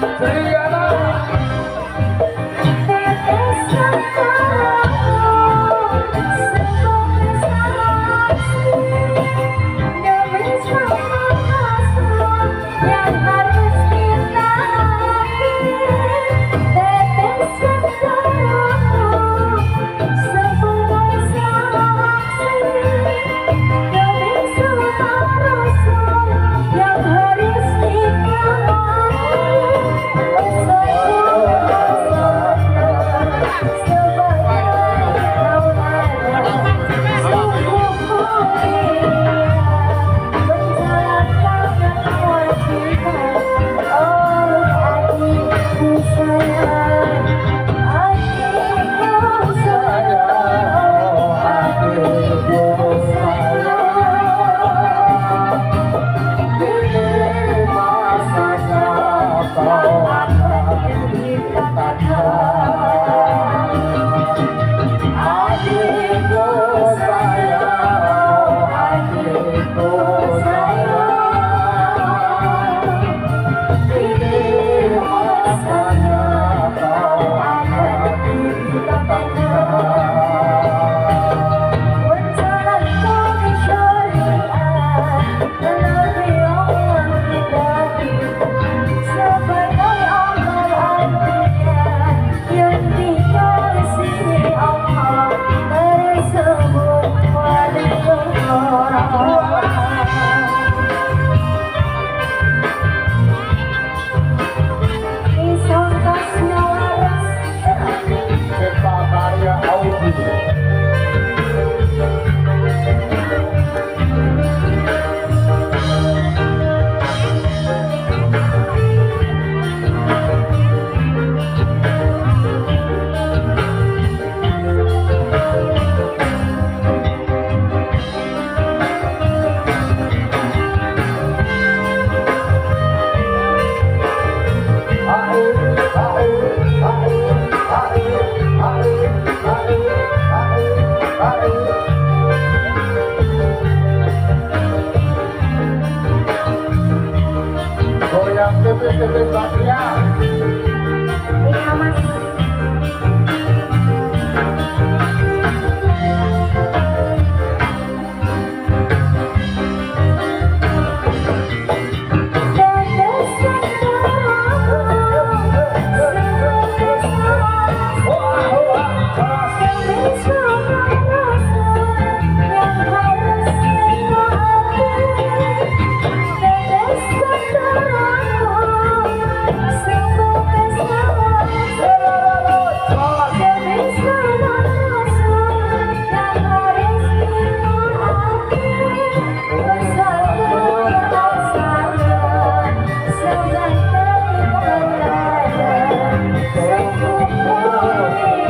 burn.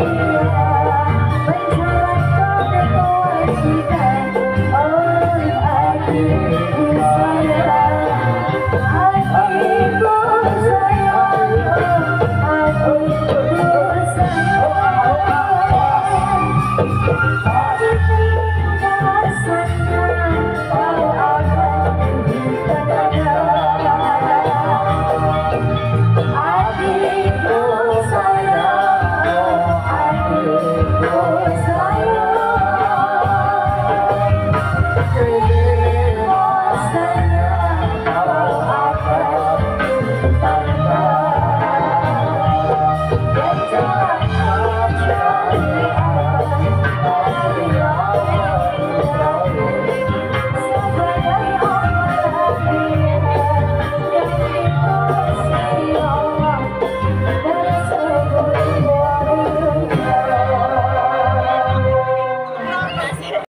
Thank you.